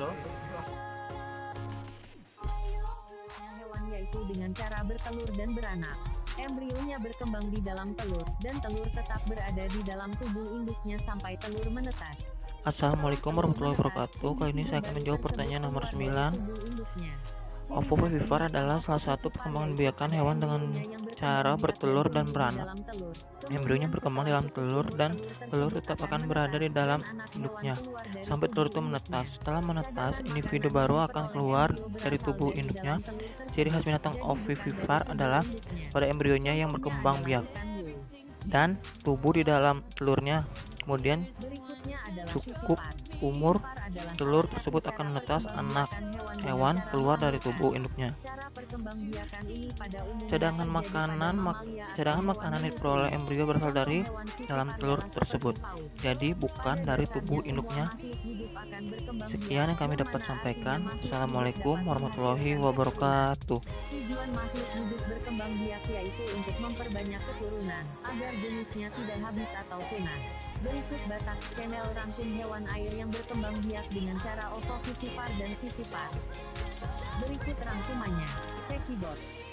bro hewan yaitu dengan cara bertelur dan beranak. Embrionya berkembang di dalam telur, dan telur tetap berada di dalam tubuh induknya sampai telur menetas. Assalamualaikum warahmatullahi wabarakatuh Kali ini saya akan menjawab pertanyaan nomor 9 Ovovivipar adalah salah satu perkembangan biakan hewan dengan cara bertelur dan beranak. Embrionya berkembang dalam telur dan telur tetap akan berada di dalam induknya sampai telur itu menetas. Setelah menetas, individu baru akan keluar dari tubuh induknya. Ciri khas binatang ovovivipar adalah pada embrionya yang berkembang biak dan tubuh di dalam telurnya. Kemudian cukup. Umur telur tersebut akan menetas anak hewan keluar dari tubuh induknya. Cadangan makanan mak cadangan makanan yang diperoleh embrio berasal dari dalam telur tersebut. Jadi bukan dari tubuh induknya. Sekian yang kami dapat sampaikan. Assalamualaikum warahmatullahi wabarakatuh. Tujuan makhluk hidup berkembang biak yaitu untuk memperbanyak keturunan, agar jenisnya tidak habis atau punah. Berikut batas channel rangkum hewan air yang berkembang biak dengan cara otovivipar dan visipar. Berikut rangkumannya. Cekidot.